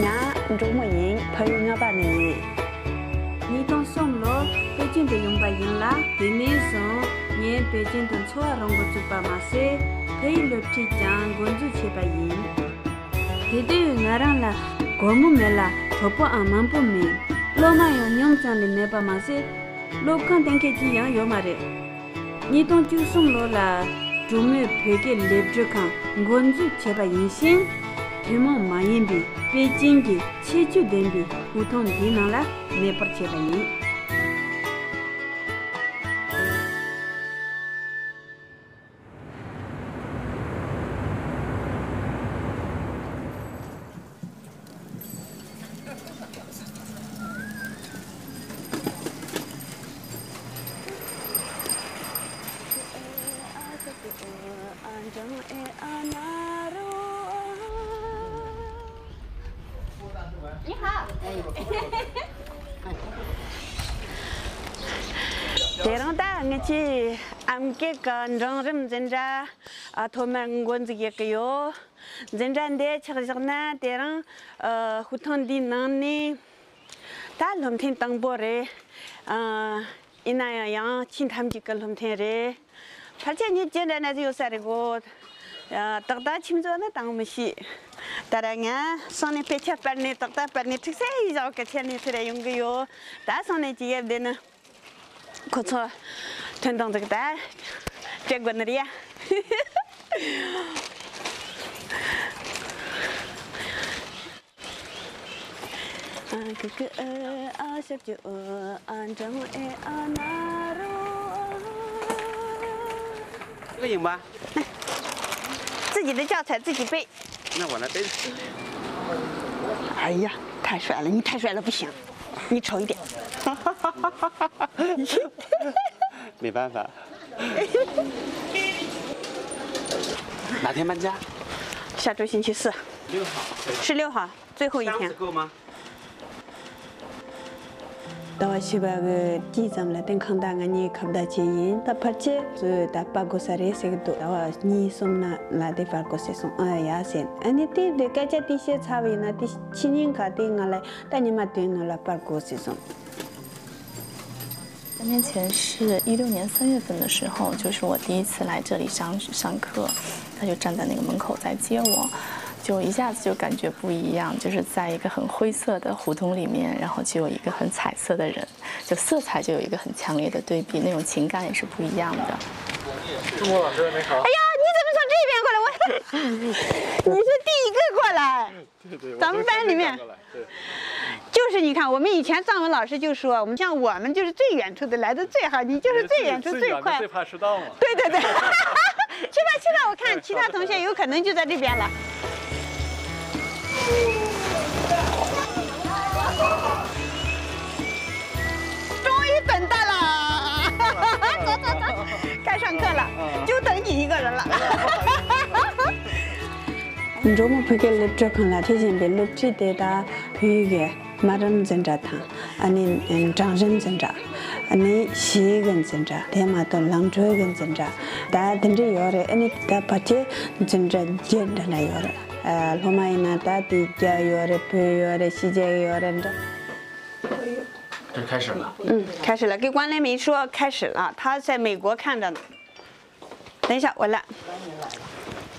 伢中国人朋友我把你。你当上了北京的用把用啦，对面上伢北京的错让我做把马些，可以六七张工资七百元。对对，我让啦，国母没啦，头不阿忙不没，老妈要娘张的没把马些，老看等开几样要嘛的。你当就上了啦，中午陪给六七张工资七百元先。yu mong ma yin bi, Beijing ki che chu den bi, hu tong di nang la, ne par che ba yin. chi amke kan rang rim zinra thoma ngon zige kyo zinra de chag jagna terang huthon di nang ni ta lom thin tang bo re ina ya yang chin tham ji kal lom thin re phal chen ni chen na ji usar go tak da chim zo na tang ma shi taranga sone pecha par ne tak da par ne thik se hi jaw ka chen ni thre yung yo ta sone ji yeb de na ko 错，传动这个蛋，这个那里呀？啊哥哥啊小舅啊正哎啊那罗。这个赢吧？自己的教材自己背。那我来背。哎呀，太帅了！你太帅了，不行，你丑一点。没办法。哪天搬家？下周星期四。六号。十六号，最后一天。够吗？到西个地震了，等看到俺你看不到接，他怕接，就他把个啥的些个多，我你送那那得方个些送，哎呀行，俺你对对，感觉底些差别那的亲人家对俺来，但你嘛对俺来把个。三年前是一六年三月份的时候，就是我第一次来这里上上课，他就站在那个门口在接我，就一下子就感觉不一样，就是在一个很灰色的胡同里面，然后就有一个很彩色的人，就色彩就有一个很强烈的对比，那种情感也是不一样的。中国老师你好。哎呀，你怎么从这边过来？我，你是第一个过来。对对。咱们班里面。对。就是你看，我们以前藏文老师就说，我们像我们就是最远处的来的最好，你就是最远处最快。最怕迟到嘛。对对对。去吧去吧，我看其他同学有可能就在这边了。终于等到了，走走走，该上课了，就等你一个人了。你周末陪给了这看了，提前 madame zenda 汤 annin and johnson zenda annin she's in zenda demanding 요래这开始了嗯开始了给关雷明说开始了他在美国看着呢等一下我来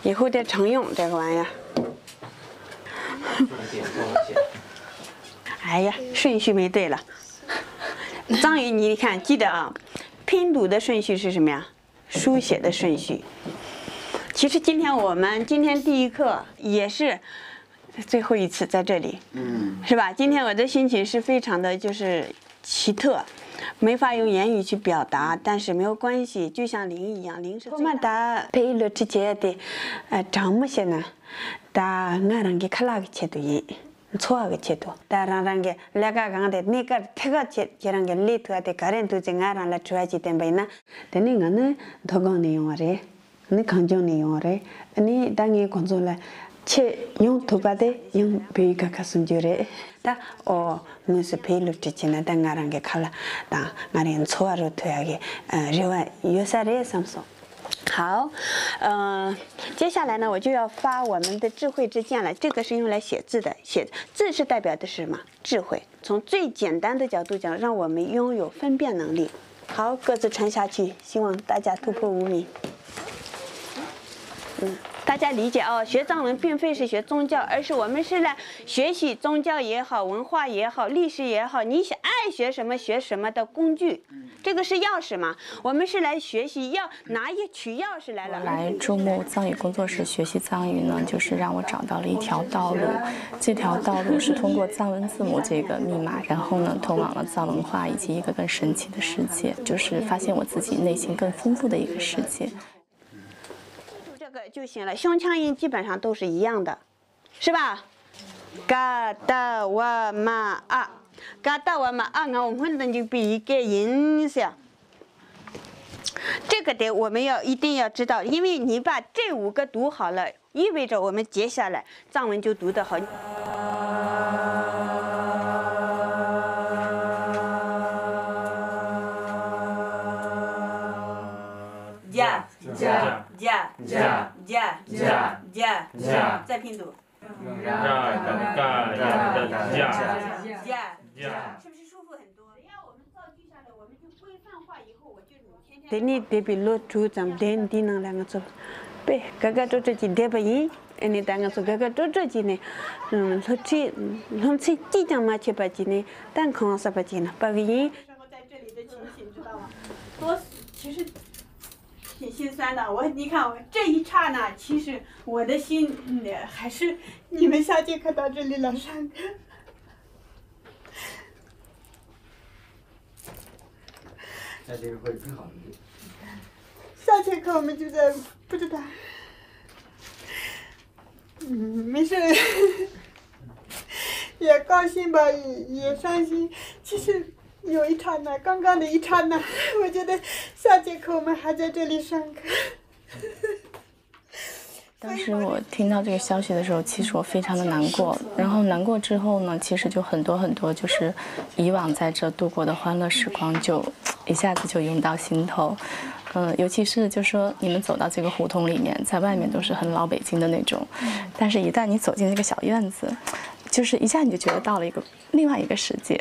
以后再常用这个玩意儿哎呀，顺序没对了。张宇，你看，记得啊，拼读的顺序是什么呀？书写的顺序。其实今天我们今天第一课也是最后一次在这里，嗯，是吧？今天我的心情是非常的就是奇特，没法用言语去表达，但是没有关系，就像零一样，零是。我们打配了之间的呃账目些呢，打俺人给看那个切对应。 초하게 cheto 다랑랑게 레가 강데 니가 태가 제랑게 리트가데 가렌도 쟁아랑라 추아지 템바이나 데니 가네 더건니 용아레 니 강정니 용아레 아니 당이 건조라 체 용토바데 용 베이가 가슴주레 다어 무스 페일로 티치나 당가랑게 칼라 다 나린 초하로 好，嗯、接下来呢，我就要发我们的智慧之剑了。这个是用来写字的，写字是代表的是什么？智慧。从最简单的角度讲，让我们拥有分辨能力。好，各自传下去，希望大家突破无名。嗯，大家理解哦，学藏文并非是学宗教，而是我们是来学习宗教也好，文化也好，历史也好，你想爱学什么学什么的工具，这个是钥匙嘛？我们是来学习，要拿一取钥匙来了。来注目藏语工作室学习藏语呢，就是让我找到了一条道路。这条道路是通过藏文字母这个密码，然后呢，通往了藏文化以及一个更神奇的世界，就是发现我自己内心更丰富的一个世界。这个就行了，胸腔音基本上都是一样的，是吧？嘎达瓦玛啊，嘎达瓦玛啊，我们那就比一个音响。这个得我们要一定要知道，因为你把这五个读好了，意味着我们接下来藏文就读得好。加加加加加加加再拼读。呀嘎嘎呀的呀加呀。是不是舒服很多？只要我们造句下来，我们就规范化以后，我就天天。等你得比落出咱们点地能两个字，别哥哥做这几点不音，你单个做哥哥做这几呢，嗯，落去落去即将嘛去把几呢，单空是把几呢，把个音。然后在这里的情形知道吗？多其实。挺心酸的，我你看我这一刹那，其实我的心嗯还是你们下节课到这里了上课。下节课会更好一点。下节课我们就在不知道，嗯，没事，也高兴吧，也也伤心。其实有一刹那，刚刚的一刹那，我觉得下节课我们还在这里上课。当时我听到这个消息的时候，其实我非常的难过。然后难过之后呢，其实就很多很多，就是以往在这度过的欢乐时光，就一下子就涌到心头。嗯，尤其是就说你们走到这个胡同里面，在外面都是很老北京的那种，但是一旦你走进这个小院子，就是一下你就觉得到了一个另外一个世界。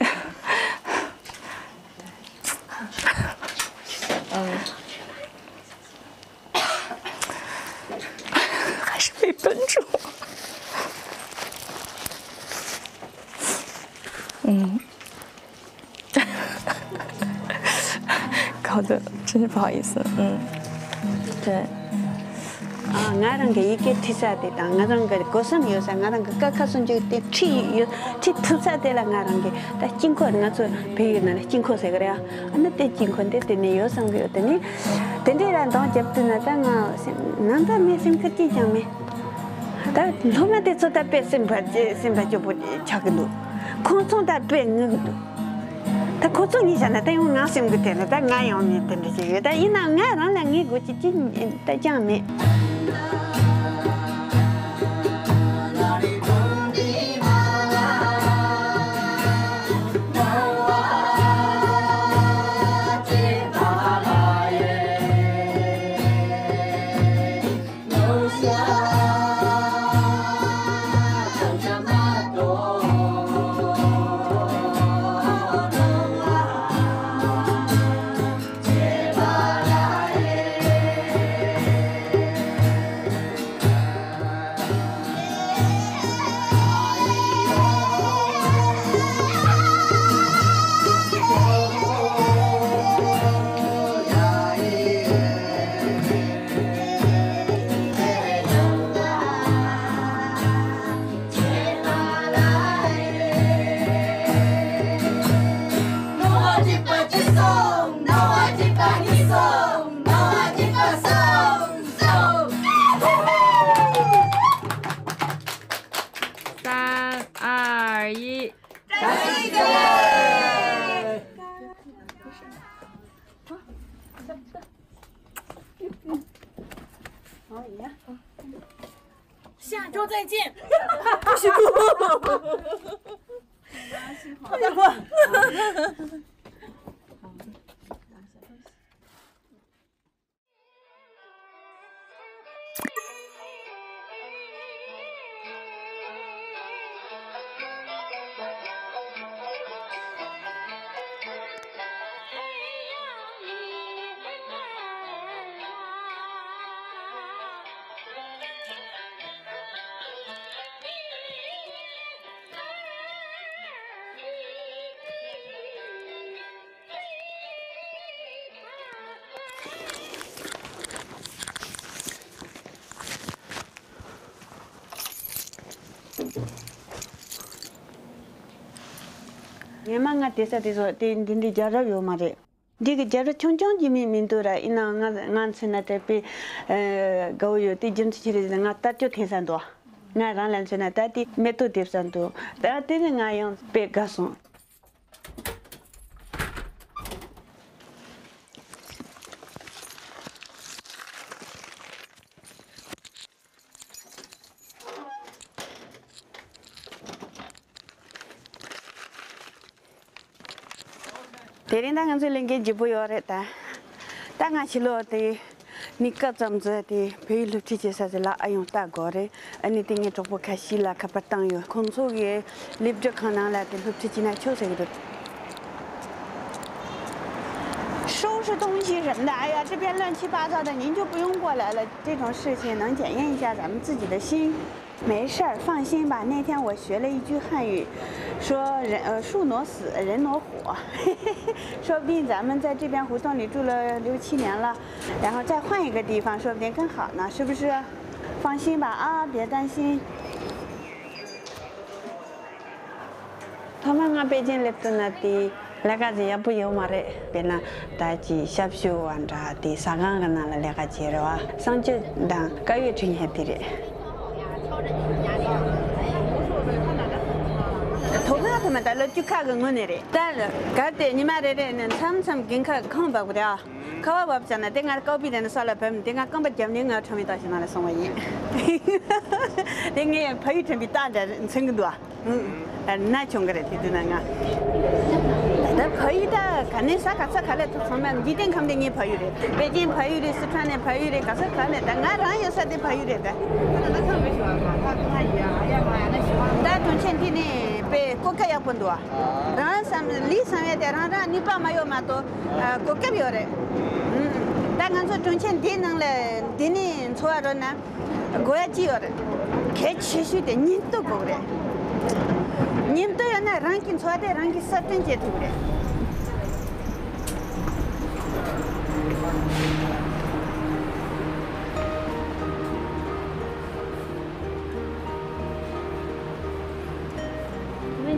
搞得真是不好意思。嗯，对。 아, 나랑 게 이게 티사되다. 나랑 게 고선 요사 나랑 게 까카선 저때 티, 티 투사되라 나랑 게. 다 찡코 나서 배는 찡코세 그래. 안데 때 찡코인데 때네 요상 그랬더니 된데란 더 잡드나 당아 난다 메심 같이 장메. 다 로마데 쏟다 뺐음 바지 심바죠 보지 작은 콘촌다 뺐는 다 고통이잖아. 다 이거 나심 그때는 다 나요미 때문에 다 이나 나랑 랑이 고치 다 장메. yema nga desa deso dindi jarab yo ma re digi jarab chongchong jimi mindu ra ina ngan sena tepi gao yo ti jim chichiri nga tatyo kensan do nga rang lan sena tati meto depsan do tati nga yang pe gason 但俺这邻居不要嘞，但俺去了的，你各种子的陪录姐姐啥子啦，哎呦，大哥的，俺你定也就不开心了，可不等于，工作也离不着可能了，不如自己来收拾去的。收拾东西什么的，哎呀，这边乱七八糟的，您就不用过来了。这种事情能检验一下咱们自己的心。没事儿，放心吧。那天我学了一句汉语，说人呃树挪死，人挪活，说不定咱们在这边胡同里住了六七年了，然后再换一个地方，说不定更好呢，是不是？放心吧啊，别担心。他们俺北京来的那的。那个子也不有嘛的，别那大几小修完着的三个个那了来个节了哇，上就当个月春天的嘞。 토마토만 달러 쭉하고 응원해래. 달러 갈때 니마레레는 참참 긴카 컴바 그래. kawa wab chana, tenga kaupi dana sala pam, tenga kamba jamni nga chami tashi nala songwa yin. Tenga payu chambi tanda tsangduwa, na chongare titu na nga. 간에 사 같이 갈래 또 정말 기댄 감댕이 파유래. 베진 파유래 스탄에 파유래 가서 간에 당가랑 여사데 파유래다 나나 처음 배워 봐 가야. 아야 가야.나 시원 다 돈첸티네 베 코카야 본도아. 란삼 리 삼에 대란라 니파 마요 마토 코카비오레 다 간서 돈첸 디능래 디니 초아로나 고야지오레 개치슈데 닌도 고래. 님도 연나 랑킨 좋아대 랑키 서튼 제도래.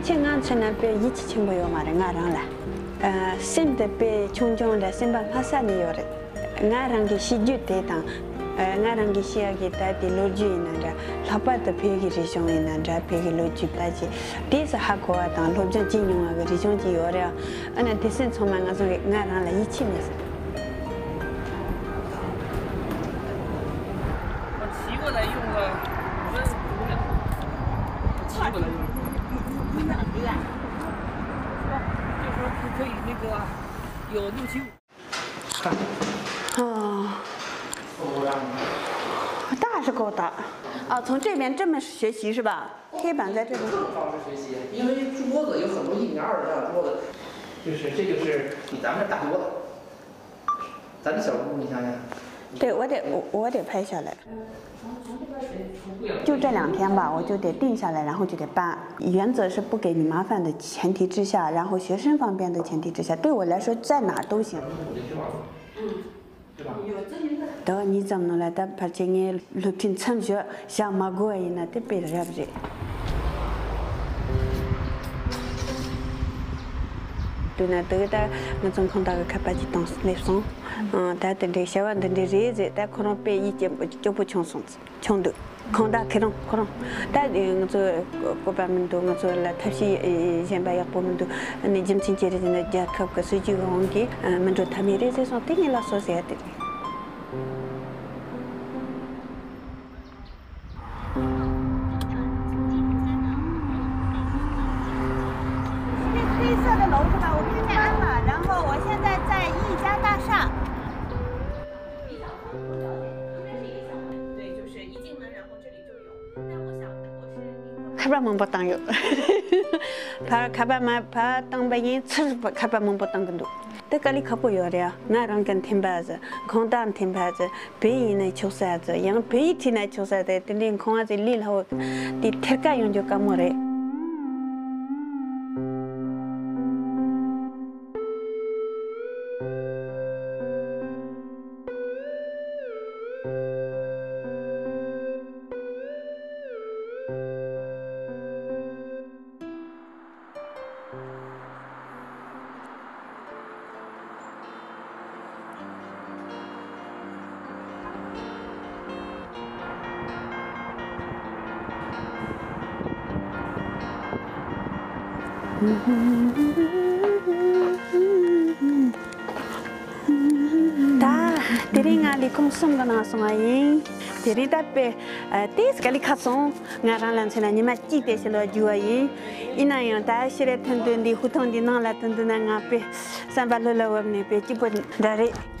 chi ngan chen na pe yi chi chen bo yo ma re nga rang la. Sem de pe chung chung de sem ba ma sa ni yo re. Nga rang gi shi ju te tang. Eh, nga rang gi shi ya gi ta di lo ju ina ra la pa de pe gi ri shong ina ra pe gi lo ju ta ji. Di sa ha ko wa tang lo ju ji nyong wa ge ri shong ji yo re ana de sen chong ma nga zo ge nga rang la yi chi ni 这边这么学习是吧？黑板在这边。方式学习，因为桌子有很多一米二的这样的桌子，就是这就是比咱们大多了。咱这小屋，你想想，对，我得我我得拍下来。就这两天吧，我就得定下来，然后就得搬。原则是不给你麻烦的前提之下，然后学生方便的前提之下，对我来说在哪儿都行。得你怎么弄来的？把这眼录屏程序像马过一样的背着不是？对呢，这个的 dā nī tsam nō lā dā pār chē ngē lūp tīn tsam shio xiā mā gu wā yī nā tē pē rā rī dō nā dā dā ngā tsōng khōng dā gā kā pā jī tāng sī lē sōng dā dā dā xiā wā dā dā rī rī dā khō rōng pē yī jē jō pō chōng sōng chōng dō khōng dā kē rōng khō rōng dā ngā tsō kō pā mī ndō ngā tsō lā tā shī yēn bā yā pō mī ndō nē jim chīn chē rī dā dā kā kā sū jī gā hōng kī mī ndō tā mī rī rī sōng tē ngī lā sō sē yā tē rī 然后这里就有。但我想，如果是开板门不当有，怕开板门怕当白人吃不开板门不当更多。Tā kāli kāpū yōriyā, nā rāngkān tīmbāzi, kōngdān tīmbāzi, bēyī nā chūsāzi, yāng bēyī tī nā chūsāzi, tī līng kōngāzi lī lhō, tī tērkā yōngyō kāmō rē. Tiri nga li kumsum gana sunga yin. Tiri tabi tis gali khasung nga rang lan chana nima chi te shilo juwa yin. Ina yung ta shire tundun di hutong di nang la tundun nga pe sanba lula wabne pe chibu dari.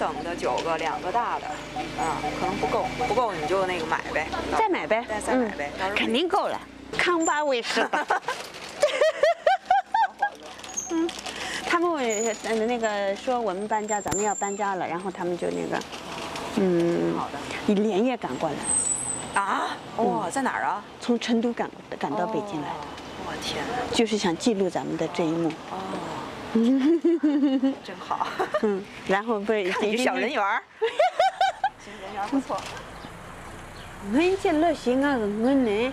等的九个，两个大的，嗯，可能不够，不够你就那个买呗，再买呗，再再买呗，肯定够了。康巴卫视的。嗯，他们那个说我们搬家，咱们要搬家了，然后他们就那个，嗯，好的你连夜赶过来，啊，哇，在哪儿啊？从成都赶赶到北京来的，我天哪，就是想记录咱们的这一幕。真好，嗯，然后不是你小人缘儿，行，人缘不错。俺这老些俺俺呢，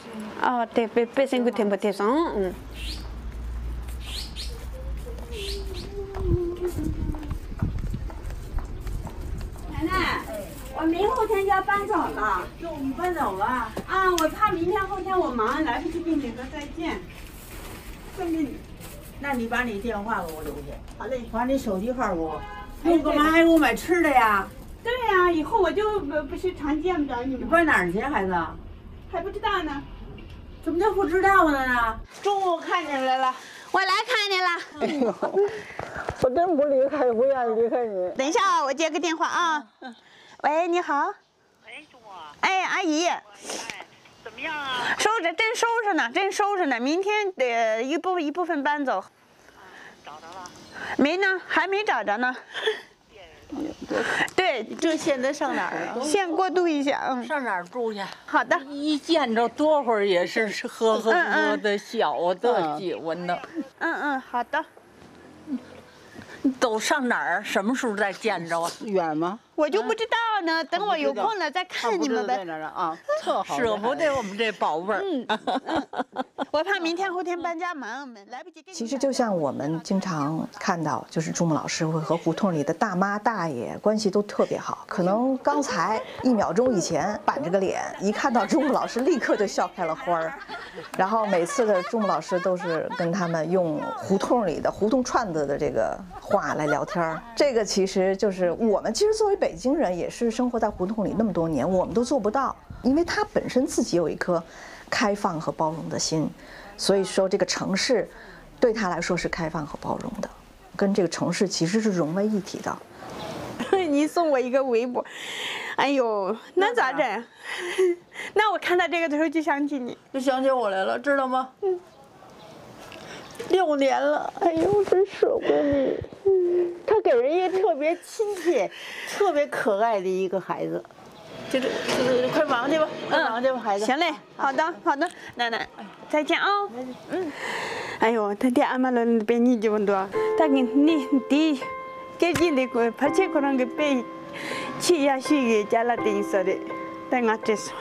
哦，对，百百姓个全部贴上，嗯。奶奶，我明后天就要搬走了。哟，你搬走了？啊，我怕明天后天我忙，来不及跟你说再见。送给你。那你把你电话给我留下，好嘞。把你手机号给我。哎你，干嘛还给我买吃的呀？对呀、以后我就不不是常见不着你你，搬哪儿去，孩子？还不知道呢。怎么就不知道了呢？中午看见来了。我来看你了。哎 呦我真不离开，不愿意离开你。等一下啊，我接个电话啊。喂，你好。哎，哎，阿姨，哎，怎么样啊？收着，真收拾呢，真收拾呢。明天得一部一部分搬走。找着了？没呢，还没找着呢。对，这现在上哪儿啊？先过渡一下，嗯，上哪儿住去？好的，一见着多会儿也是呵呵呵的笑，我特喜欢的。嗯嗯，好的。都上哪儿？什么时候再见着啊？远吗？我就不知道呢，等我有空了再看你们呗。在哪儿啊？特好，舍不得我们这宝贝儿。我怕明天后天搬家忙，来不及跟你其实就像我们经常看到，就是朱木老师会和胡同里的大妈大爷关系都特别好。可能刚才一秒钟以前板着个脸，一看到朱木老师立刻就笑开了花儿。然后每次的朱木老师都是跟他们用胡同里的胡同串子的这个话来聊天儿。这个其实就是我们其实作为北京人，也是生活在胡同里那么多年，我们都做不到，因为他本身自己有一颗开放和包容的心，所以说这个城市对他来说是开放和包容的，跟这个城市其实是融为一体的。你送我一个围脖，哎呦，那咋整？那我看到这个的时候就想起你，就想起我来了，知道吗？嗯。六年了，哎呦，真舍不得你。他给人家特别亲切，特别可爱的一个孩子。就是，就是快忙去吧，快忙去吧，孩子。行嘞，好的好的，奶奶，再见啊。嗯。哎呦，他爹俺们那边你就多，他给你弟给你那个拍切可能给被，去呀去给家了等说的，但俺这是。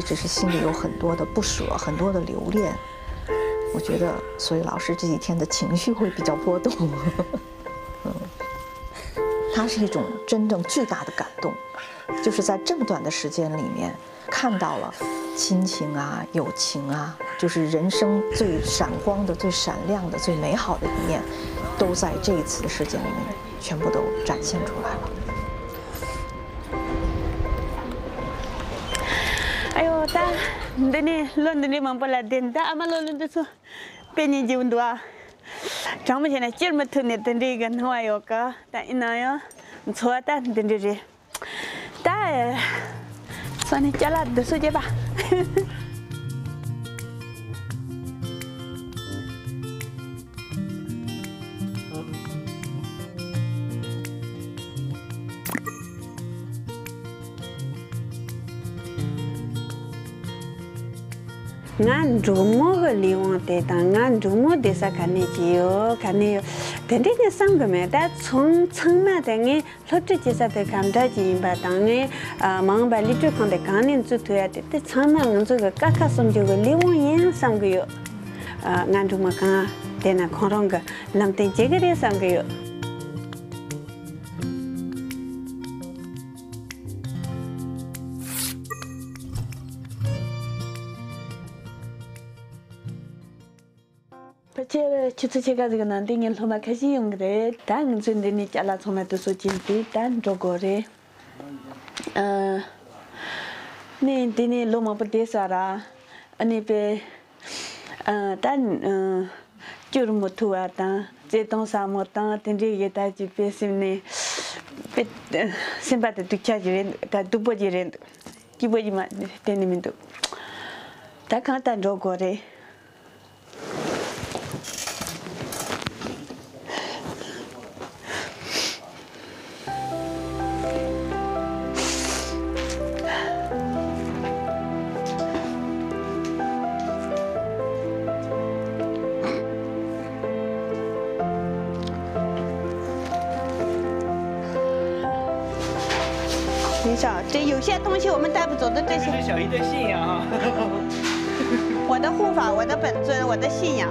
实只是心里有很多的不舍，很多的留恋。我觉得，所以老师这几天的情绪会比较波动。嗯，它是一种真正巨大的感动，就是在这么短的时间里面，看到了亲情啊、友情啊，就是人生最闪光的、最闪亮的、最美好的一面，都在这一次的事件里面全部都展现出来了。ayo ta. Dene londone mampola den da ama londone su penye jiun dwa changme chena chirma thune dende gan hwa yo ka. Ta ina yo. Chwa ta dende re ta eh, sane chala desu je ba. nga dhrumo ga liwaan te ta nga dhrumo desa kane jiyo kane yo tende nga samga me ta chung chung ma ta nge lotu jisa pe kamda jiyinba ta nge maangba litu kante kane nzu tuya te te chung ma nzu ga kaka somjo ga liwaan yin samga yo nga dhrumo ka tena korong ga lamten jegare samga yo kitsu chega ziga nante ngin loma kashi yungre da ngin zundi ni kyala tsoma tuso jinti dan rogo re ne dini loma pa desa ra ane pe dan gyur mutu wa dan ze tong sa mo dan tenri ye da ji pe sim ne simpa te dukya jiren da dukbo jiren kibo jima teni mindu da kanta rogo re ndogo re 这有些东西我们带不走的，这些。这是小姨的信仰啊。我的护法，我的本尊，我的信仰。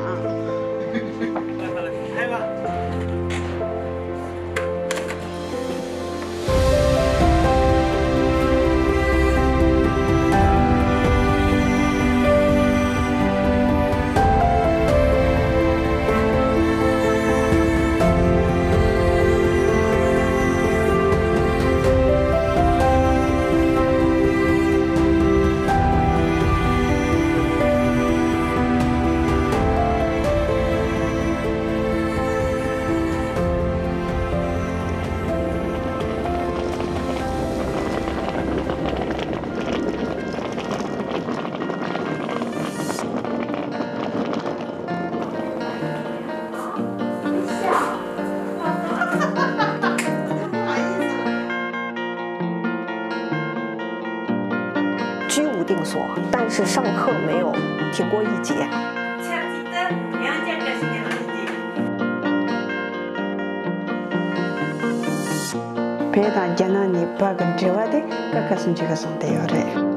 是上课没有提过一节。别当见了你八根之外的，个个生这个生的要的。